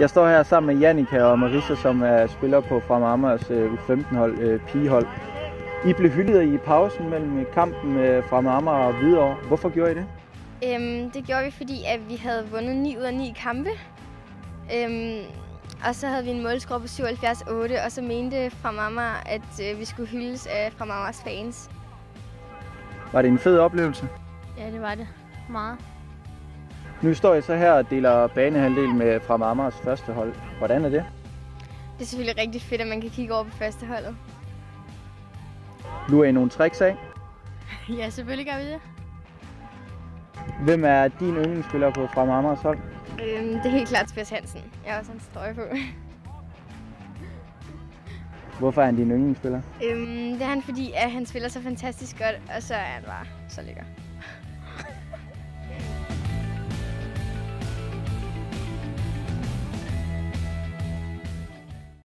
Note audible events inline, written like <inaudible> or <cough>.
Jeg står her sammen med Jannika og Marissa, som er spiller på Fremad Amagers øh, U15-hold, øh, pigehold. I blev hyldet i pausen mellem kampen med Fremad Amager og Hvidovre. Hvorfor gjorde I det? Øhm, det gjorde vi, fordi at vi havde vundet 9 ud af 9 kampe. Øhm, og så havde vi en målscore på 77-8, og så mente fra mamma, at øh, vi skulle hyldes af fra mammas fans. Var det en fed oplevelse? Ja, det var det. Meget. Nu står jeg så her og deler banehalvdel med Fremad Amagers første hold. Hvordan er det? Det er selvfølgelig rigtig fedt, at man kan kigge over på første holdet. Lurer I nogle tricks af? <laughs> Ja, selvfølgelig gør vi det. Hvem er din yndlingsspiller på Fremad Amagers hold? Øhm, det er helt klart Spurs Hansen. Jeg har også hans trøje på. <laughs> Hvorfor er han din yndlingsspiller? øhm, det er han, fordi at han spiller så fantastisk godt, og så er han bare så lækker.